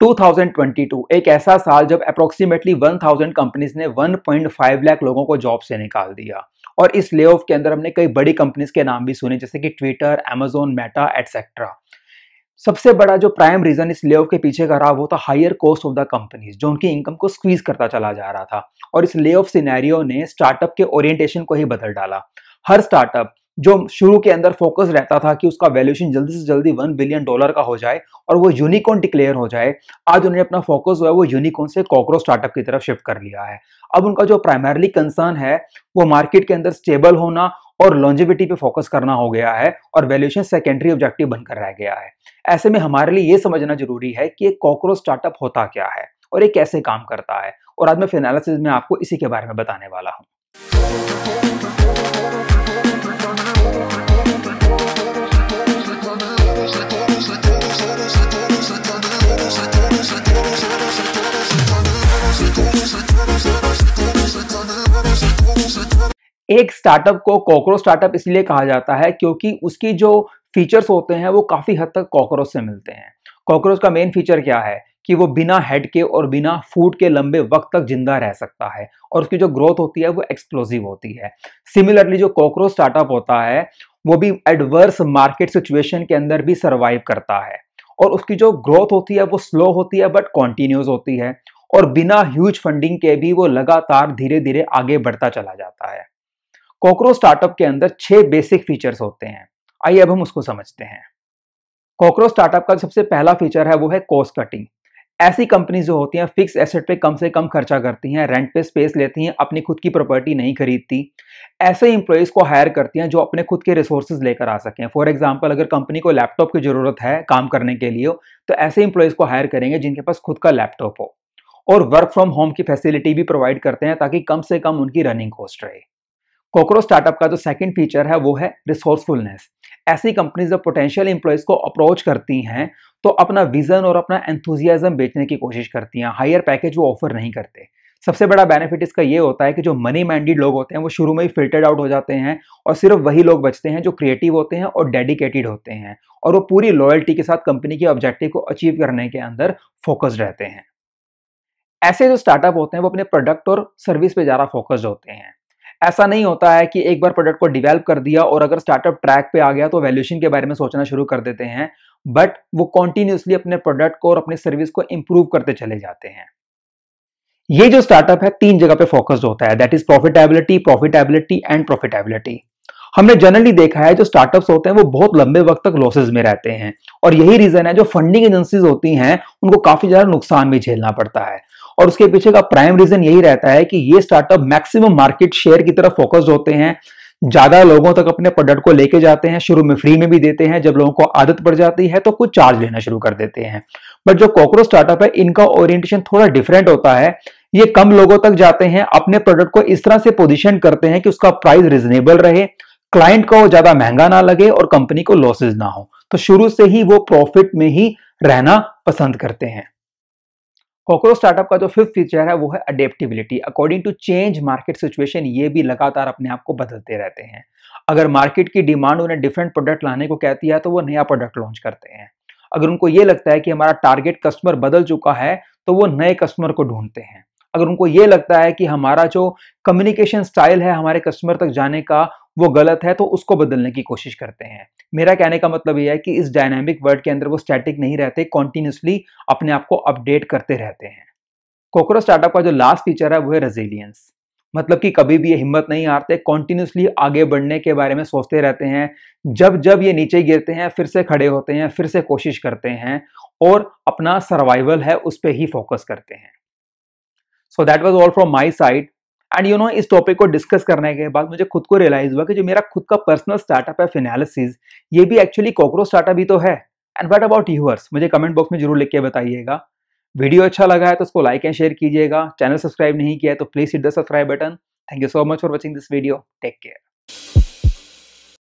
2022 एक ऐसा साल जब अप्रोक्सीमेटली 1000 कंपनीज़ ने 1.5 लाख लोगों को जॉब से निकाल दिया। और इस ले ऑफ़ के अंदर हमने कई बड़ी कंपनीज़ के नाम भी सुने, जैसे कि ट्विटर एमेजोन मेटा एटसेट्रा सबसे बड़ा जो प्राइम रीजन इस ले ऑफ़ के पीछे का रहा, वो था higher cost of the companies जो उनकी इनकम को स्क्वीज करता चला जा रहा था। और इस ले ऑफ़ सिनेरियो ने स्टार्टअप के ओरिएंटेशन को ही बदल डाला। हर स्टार्टअप जो शुरू के अंदर फोकस रहता था कि उसका वैल्यूएशन जल्दी से जल्दी वन बिलियन डॉलर का हो जाए और वो यूनिकॉन डिक्लेयर हो जाए, आज उन्होंने अपना फोकस जो है वो यूनिकॉन से कॉकरोच स्टार्टअप की तरफ़ शिफ्ट कर लिया है। अब उनका जो प्राइमरली कंसर्न है, वो मार्केट के अंदर स्टेबल होना और लॉन्जिविटी पे फोकस करना हो गया है और वैल्यूएशन सेकेंडरी ऑब्जेक्टिव बनकर रह गया है। ऐसे में हमारे लिए ये समझना ज़रूरी है कि एक कॉकरोच स्टार्टअप होता क्या है और ये कैसे काम करता है। और आज मैं फिनालिसिस में आपको इसी के बारे में बताने वाला हूँ। एक स्टार्टअप को कॉकरोच स्टार्टअप इसलिए कहा जाता है क्योंकि उसकी जो फीचर्स होते हैं वो काफ़ी हद तक कॉकरोच से मिलते हैं। कॉकरोच का मेन फीचर क्या है? कि वो बिना हेड के और बिना फ़ूड के लंबे वक्त तक ज़िंदा रह सकता है और उसकी जो ग्रोथ होती है वो एक्सप्लोजिव होती है। सिमिलरली जो कॉकरोच स्टार्टअप होता है, वो भी एडवर्स मार्केट सिचुएशन के अंदर भी सर्वाइव करता है और उसकी जो ग्रोथ होती है वो स्लो होती है बट कॉन्टिन्यूस होती है और बिना ह्यूज फंडिंग के भी वो लगातार धीरे धीरे आगे बढ़ता चला जाता है। कॉकरोच स्टार्टअप के अंदर छह बेसिक फीचर्स होते हैं। आइए अब हम उसको समझते हैं। कॉकरोच स्टार्टअप का सबसे पहला फीचर है, वो है कॉस्ट कटिंग ऐसी कंपनी जो होती हैं फिक्स एसेट पे कम से कम खर्चा करती हैं रेंट पे स्पेस लेती हैं, अपनी खुद की प्रॉपर्टी नहीं खरीदती। ऐसे इंप्लॉयज को हायर करती हैं जो अपने खुद के रिसोर्सेज लेकर आ सकें। फॉर एग्जांपल अगर कंपनी को लैपटॉप की ज़रूरत है काम करने के लिए तो ऐसे इंप्लॉयज को हायर करेंगे जिनके पास खुद का लैपटॉप हो। और वर्क फ्रॉम होम की फैसिलिटी भी प्रोवाइड करते हैं ताकि कम से कम उनकी रनिंग कॉस्ट रहे। कोकरो स्टार्टअप का जो सेकंड फीचर है, वो है रिसोर्सफुलनेस ऐसी कंपनीज़ जब पोटेंशियल इंप्लॉयज को अप्रोच करती हैं तो अपना विजन और अपना एंथुजियाज़म बेचने की कोशिश करती हैं। हायर पैकेज वो ऑफ़र नहीं करते। सबसे बड़ा बेनिफिट इसका ये होता है कि जो मनी माइंडेड लोग होते हैं, वो शुरू में ही फिल्टर्ड आउट हो जाते हैं और सिर्फ़ वही लोग बचते हैं जो क्रिएटिव होते हैं और डेडिकेटेड होते हैं और वो पूरी लॉयल्टी के साथ कंपनी के ऑब्जेक्टिव को अचीव करने के अंदर फोकस्ड रहते हैं। ऐसे जो स्टार्टअप होते हैं, वो अपने प्रोडक्ट और सर्विस पे ज़्यादा फोकस्ड होते हैं। ऐसा नहीं होता है कि एक बार प्रोडक्ट को डिवेल्प कर दिया और अगर स्टार्टअप ट्रैक पे आ गया तो वैल्यूशन के बारे में सोचना शुरू कर देते हैं बट वो कॉन्टिन्यूसली अपने प्रोडक्ट को और अपनी सर्विस को इंप्रूव करते चले जाते हैं। ये जो स्टार्टअप है, तीन जगह पे फोकस्ड होता है that is profitability profitability and profitability हमने जनरली देखा है जो स्टार्टअप्स होते हैं, वो बहुत लंबे वक्त तक लॉसेज में रहते हैं और यही रीजन है जो फंडिंग एजेंसीज होती हैं, उनको काफ़ी ज़्यादा नुकसान भी झेलना पड़ता है। और उसके पीछे का प्राइम रीजन यही रहता है कि ये स्टार्टअप मैक्सिमम मार्केट शेयर की तरफ़ फोकस्ड होते हैं, ज़्यादा लोगों तक अपने प्रोडक्ट को लेके जाते हैं, शुरू में फ्री में भी देते हैं, जब लोगों को आदत पड़ जाती है तो कुछ चार्ज लेना शुरू कर देते हैं। बट जो कॉकरोच स्टार्टअप है, इनका ओरिएंटेशन थोड़ा डिफरेंट होता है। ये कम लोगों तक जाते हैं, अपने प्रोडक्ट को इस तरह से पोजिशन करते हैं कि उसका प्राइस रिजनेबल रहे क्लाइंट को ज़्यादा महँगा ना लगे और कंपनी को लॉसेज ना हो। तो शुरू से ही वो प्रॉफिट में ही रहना पसंद करते हैं। कॉकरोच स्टार्टअप का जो फिफ्थ फीचर है, वो है adaptability according to change market situation ये भी लगातार अपने आप को बदलते रहते हैं। अगर मार्केट की डिमांड उन्हें डिफरेंट प्रोडक्ट लाने को कहती है तो वो नया प्रोडक्ट लॉन्च करते हैं। अगर उनको ये लगता है कि हमारा टारगेट कस्टमर बदल चुका है तो वो नए कस्टमर को ढूंढते हैं। अगर उनको ये लगता है कि हमारा जो कम्युनिकेशन स्टाइल है, हमारे कस्टमर तक जाने का वो गलत है तो उसको बदलने की कोशिश करते हैं। मेरा कहने का मतलब यह है कि इस डायनामिक वर्ड के अंदर वो स्टैटिक नहीं रहते कॉन्टिन्यूसली अपने आप को अपडेट करते रहते हैं। कोकरो स्टार्टअप का जो लास्ट फीचर है, वो है रेजिलियंस मतलब कि कभी भी ये हिम्मत नहीं हारते कॉन्टिन्यूसली आगे बढ़ने के बारे में सोचते रहते हैं। जब जब ये नीचे गिरते हैं, फिर से खड़े होते हैं, फिर से कोशिश करते हैं और अपना सर्वाइवल है, उस पर ही फोकस करते हैं। So that was all from my side and you know इस टॉपिक को डिस्कस करने के बाद मुझे खुद को रियलाइज़ हुआ कि जो मेरा खुद का पर्सनल स्टार्टअप है फिनालिसिस ये भी एक्चुअली कॉकरोच स्टार्टअप ही तो है। एंड वट अबाउट यूअर्स मुझे कमेंट बॉक्स में ज़रूर लिख के बताइएगा। वीडियो अच्छा लगा है तो उसको लाइक एंड शेयर कीजिएगा। चैनल सब्सक्राइब नहीं किया है तो please hit the subscribe button thank you so much for watching this video take care